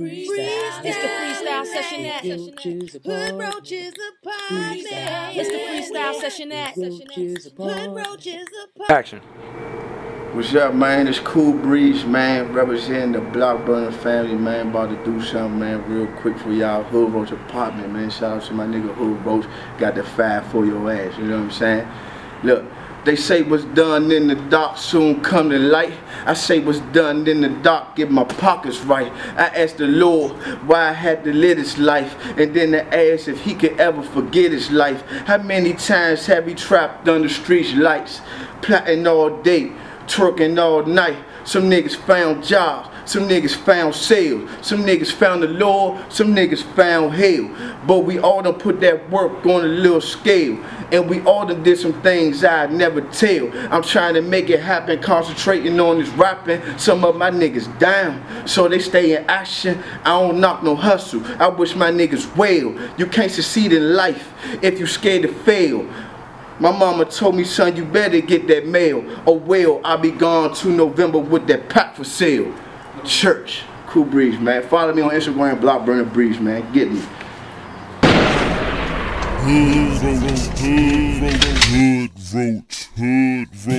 Freestyle. It's the freestyle session at Hood Roaches a party. It's the freestyle session at Hood Roaches a party. Action. What's up, man? It's Cool Breeze, man. Representing the Block Burner family, man. About to do something, man, real quick for y'all. Hood Roach apartment, man. Shout out to my nigga Hood Roach. Got the five for your ass, you know what I'm saying? Look, they say what's done in the dark soon come to light. I say what's done in the dark, get my pockets right. I asked the Lord why I had to live this life. And then I asked if he could ever forget his life. How many times have he trapped under street lights? Plotting all day, twerking all night. Some niggas found jobs, some niggas found sales, some niggas found the Lord, some niggas found hell. But we all done put that work on a little scale. And we all done did some things I'd never tell. I'm trying to make it happen, concentrating on this rapping. Some of my niggas down, so they stay in action. I don't knock no hustle. I wish my niggas well. You can't succeed in life if you scared to fail. My mama told me, son, you better get that mail. Oh well, I'll be gone to November with that pack for sale. Church. Cool Breeze, man. Follow me on Instagram, Block Burner Breeze, man. Get me. Hood hood hood.